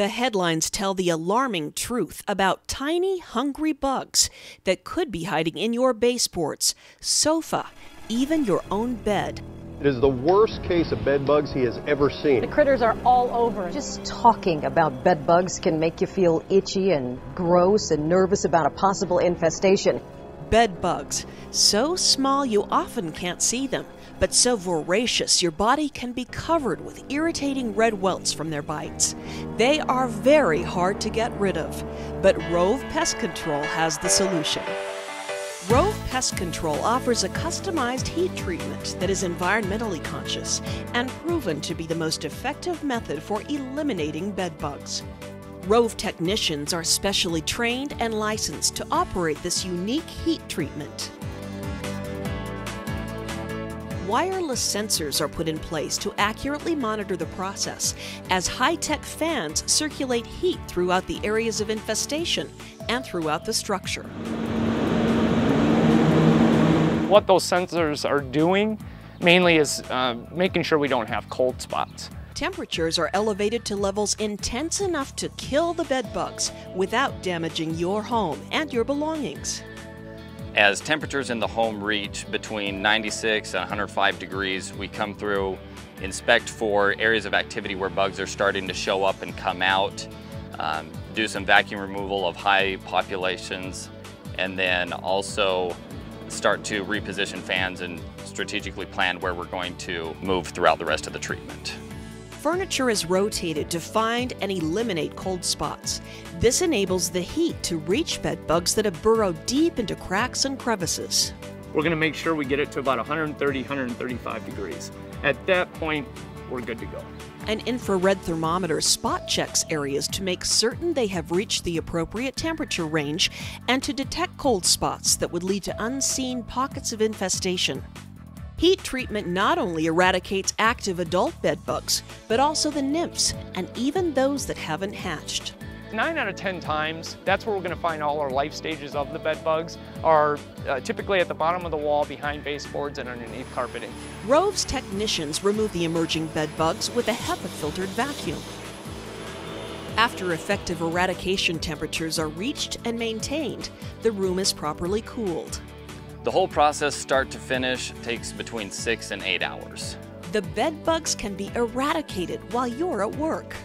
The headlines tell the alarming truth about tiny, hungry bugs that could be hiding in your baseboards, sofa, even your own bed. It is the worst case of bed bugs he has ever seen. The critters are all over. Just talking about bed bugs can make you feel itchy and gross and nervous about a possible infestation. Bed bugs, so small you often can't see them, but so voracious your body can be covered with irritating red welts from their bites. They are very hard to get rid of, but Rove Pest Control has the solution. Rove Pest Control offers a customized heat treatment that is environmentally conscious and proven to be the most effective method for eliminating bed bugs. Rove technicians are specially trained and licensed to operate this unique heat treatment. Wireless sensors are put in place to accurately monitor the process as high tech fans circulate heat throughout the areas of infestation and throughout the structure. What those sensors are doing mainly is uh, making sure we don't have cold spots temperatures are elevated to levels intense enough to kill the bed bugs without damaging your home and your belongings. As temperatures in the home reach between 96 and 105 degrees, we come through, inspect for areas of activity where bugs are starting to show up and come out, um, do some vacuum removal of high populations, and then also start to reposition fans and strategically plan where we're going to move throughout the rest of the treatment. Furniture is rotated to find and eliminate cold spots. This enables the heat to reach bed bugs that have burrowed deep into cracks and crevices. We're going to make sure we get it to about 130, 135 degrees. At that point, we're good to go. An infrared thermometer spot checks areas to make certain they have reached the appropriate temperature range and to detect cold spots that would lead to unseen pockets of infestation. Heat treatment not only eradicates active adult bed bugs, but also the nymphs and even those that haven't hatched. Nine out of 10 times, that's where we're gonna find all our life stages of the bed bugs are uh, typically at the bottom of the wall, behind baseboards, and underneath carpeting. Rove's technicians remove the emerging bed bugs with a HEPA-filtered vacuum. After effective eradication temperatures are reached and maintained, the room is properly cooled. The whole process, start to finish, takes between six and eight hours. The bed bugs can be eradicated while you're at work.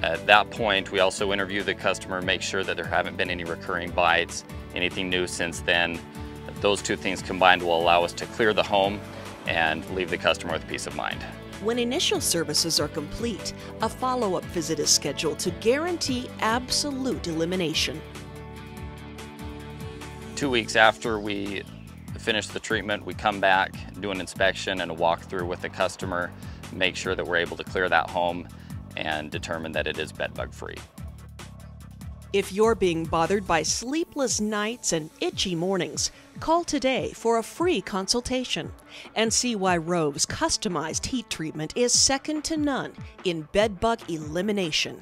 At that point, we also interview the customer, make sure that there haven't been any recurring bites, anything new since then. Those two things combined will allow us to clear the home and leave the customer with peace of mind. When initial services are complete, a follow up visit is scheduled to guarantee absolute elimination. Two weeks after we finish the treatment, we come back, do an inspection and a walkthrough with the customer, make sure that we're able to clear that home and determine that it is bedbug free. If you're being bothered by sleepless nights and itchy mornings, call today for a free consultation and see why Rove's customized heat treatment is second to none in bedbug elimination.